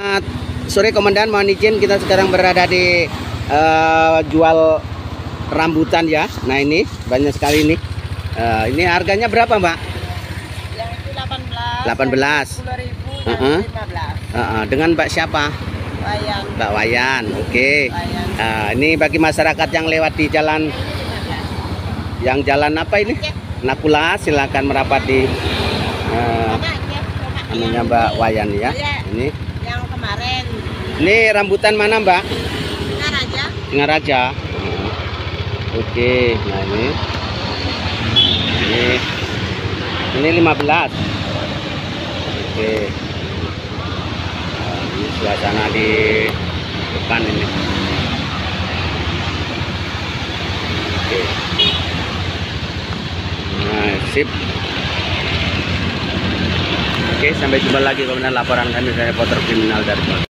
Selamat sore komandan mohon izin kita sekarang berada di eh, jual rambutan ya nah ini banyak sekali ini Eh, ini harganya berapa mbak Yang itu 18. 18. Yang itu 10 ribu dan Heeh. 15. Eh, eh, dengan mbak siapa Bayang. mbak Wayan oke Bayang. Nah, ini bagi masyarakat yang lewat di jalan yang jalan apa ini Nakula silakan merapat di anunya Yang mbak ini. Wayan ya Iya, ini Yang kemarin. Ini rambutan mana mbak Dengar aja. Singaraja. Oke, nah ini. Ini ini 15. Oke. Nah, ini suasana di depan ini. Oke. Nah, sip. Oke, sampai jumpa lagi kemudian laporan kami dari reporter kriminal dari.